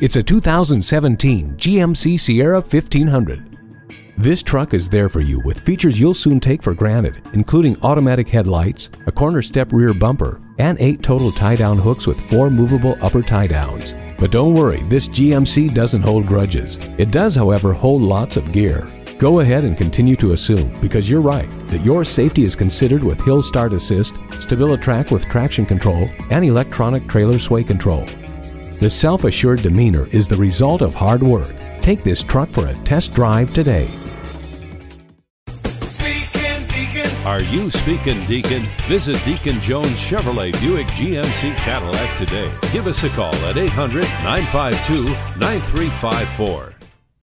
It's a 2017 GMC Sierra 1500. This truck is there for you with features you'll soon take for granted, including automatic headlights, a corner step rear bumper, and eight total tie-down hooks with four movable upper tie-downs. But don't worry, this GMC doesn't hold grudges. It does, however, hold lots of gear. Go ahead and continue to assume, because you're right, that your safety is considered with Hill Start Assist, StabiliTrak with traction control, and electronic trailer sway control. The self-assured demeanor is the result of hard work. Take this truck for a test drive today. Are you speaking Deacon? Visit Deacon Jones Chevrolet Buick GMC Cadillac today. Give us a call at 800 952 9354.